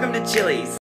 welcome to Chili's.